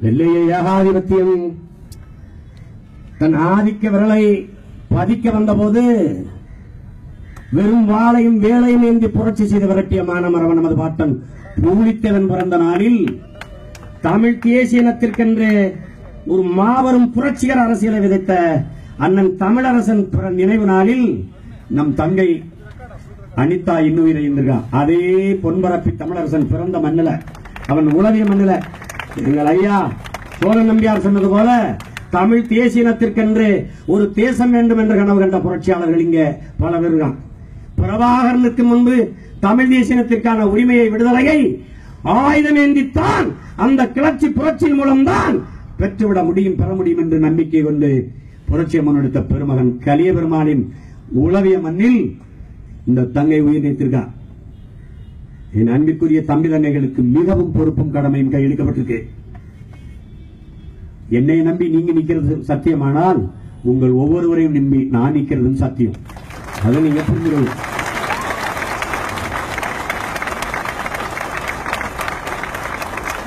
வெள்ளைய ஏகாதிபத்தியம் தன் ஆதிக்க விரலை பதிக்க வந்தபோது வெறும் வாளையும் வேலையும் ஏந்தி புரட்சி செய்து விரட்டிய மானமரவன் நமது பாட்டன். பூலித்தேவன் பிறந்த நாளில் தமிழ் தேசிய இனத்திற்கென்று ஒரு மாபெரும் புரட்சிகர அரசியலை விதைத்த அண்ணன் தமிழரசன் பிற- நினைவு நாளில் நம் தங்கை அனிதா இன்னுயிரை இருந்திருக்கான் அதே பொன்பரப்பி தமிழரசன் பிறந்த மண்ணில அவன் உலகிய மண்ணில எங்கள் ஐயா சோழன் நம்பியார் சொன்னது போல தமிழ் தேசிய இனத்திற்கென்று ஒரு தேசம் வேண்டும் என்று கனவு கண்ட புரட்சியாளர்கள் இங்கே பல பேர் இருக்கான் பிரபாகரனுக்கு முன்பு தமிழ் தேசிய இனத்திற்கான உரிமையை விடுதலையை ஆயுதமேந்தித்தான் அந்த கிளர்ச்சி புரட்சியின் மூலம்தான் பெற்றுவிட முடியும் பெற முடியும் என்று நம்பிக்கை கொண்டு புரட்சி முன்னெடுத்த பெருமகன் கலிய பெருமானின் உளவிய மண்ணில் இந்த தங்கை உயிர் நீத்திருக்கான் என் அன்பிற்குரிய தம்பி தங்கைகளுக்கு மிகவும் பொறுப்பும் கடமையும் கையளிக்கப்பட்டிருக்கு. என்னை நம்பி நீங்க நிக்கிறது சத்தியமானால் உங்கள் ஒவ்வொருவரையும் நம்பி நான் நிக்கிறதும் சத்தியம். அதை நீங்க புரிஞ்சுக்கணும்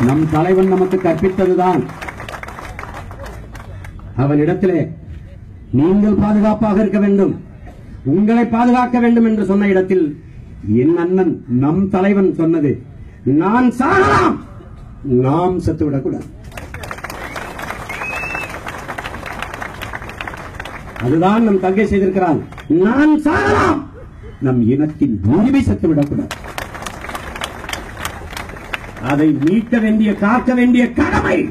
நம் தலைவன் நமக்கு கற்பித்ததுதான். அவனிடத்திலே நீங்கள் பாதுகாப்பாக இருக்க வேண்டும். உங்களை பாதுகாக்க வேண்டும் என்று சொன்ன இடத்தில் என் அண்ணன் நம் தலைவன் சொன்னது நான் சாகலாம். நாம் செத்துவிடக்கூடாது. அதுதான் நம் தங்கை செய்திருக்கிறான். நான் சாகலாம். நம் இனத்தின் உரிமை செத்துவிடக்கூடாது. அதை மீட்க வேண்டிய காக்க வேண்டிய கடமை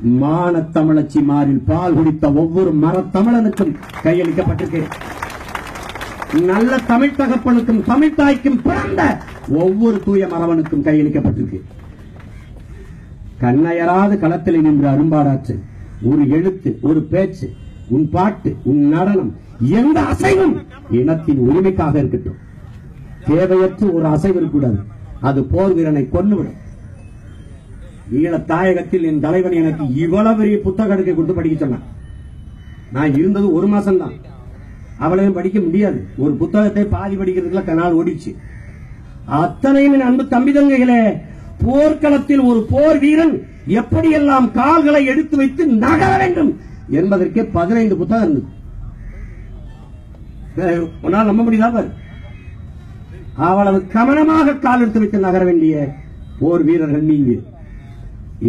மான தமிழச்சி மாறில் பால் குடித்த ஒவ்வொரு மரத்தமிழனுக்கும் கையளிக்கப்பட்டிருக்கிறேன். நல்ல தமிழ் தகப்பனுக்கும் தமிழ் தாய்க்கும் பிறந்த ஒவ்வொரு தூய மரவனுக்கும் கையளிக்கப்பட்டிருக்கு கண்ணையராது களத்தில் நின்று அரும்பாடாச்சு. ஒரு எழுத்து ஒரு பேச்சு உன் பாட்டு உன் நடனம் எந்த அசைவும் இனத்தின் உரிமைக்காக இருக்கட்டும். தேவையற்ற ஒரு அசைவு இருக்கக்கூடாது. அது போர் வீரனை கொன்னுவிடும். ஈழ தாயகத்தில் என் தலைவன் எனக்கு இவ்வளவு பெரிய புத்தக அடுக்கை கொடுத்து படிக்க சொன்னான். நான் இருந்தது ஒரு மாசம் தான் அவளையும் படிக்க முடியாது. ஒரு புத்தகத்தை பாதி படிக்கிறதுக்குள்ள கனால் ஓடிச்சு அத்தனையும் என் அன்பு தம்பி தங்கைகளே போர்க்களத்தில் ஒரு போர் வீரன் எப்படியெல்லாம் கால்களை எடுத்து வைத்து நகர வேண்டும் என்பதற்கே பதினைந்து புத்தகம் இருந்தது. உன்னால் நம்ப முடியாத அவ்வளவு கவனமாக கால் எடுத்து வைத்து நகர வேண்டிய போர் வீரர்கள் நீங்க.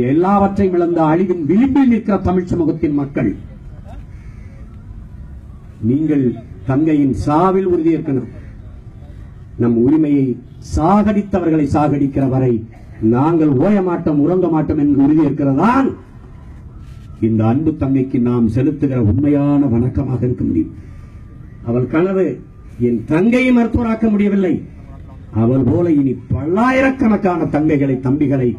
எல்லாவற்றையும் இழந்த அழிவின் விளிம்பில் நிற்கிற தமிழ் சமூகத்தின் மக்கள் நீங்கள் தங்கையின் சாவில் உறுதியேற்கணும். நம் உரிமையை சாகடித்தவர்களை சாகடிக்கிற வரை நாங்கள் ஓய மாட்டோம் உறங்க மாட்டோம் என்று உறுதியேற்கிறதான் இந்த அன்பு தங்கைக்கு நாம் செலுத்துகிற உண்மையான வணக்கமாக இருக்க முடியும். அவள் கனவு என் தங்கையை மருத்துவராக்க முடியவில்லை. அவள் போல இனி பல்லாயிரக்கணக்கான தங்கைகளை தம்பிகளை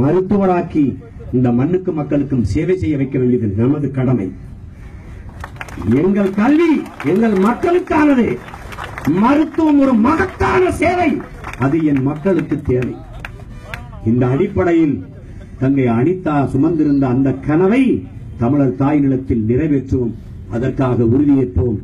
மருத்துவராக்கி இந்த மண்ணுக்கு மக்களுக்கும் சேவை செய்ய வைக்க வேண்டியது நமது கடமை. எங்கள் கல்வி எங்கள் மக்களுக்கானது. மருத்துவம் ஒரு மகத்தான சேவை. அது என் மக்களுக்கு தேவை. இந்த அடிப்படையில் தங்கை அனிதா சுமந்திருந்த அந்த கனவை தமிழர் தாய் நிலத்தில் நிறைவேற்றுவோம். அதற்காக உறுதியேற்போம்.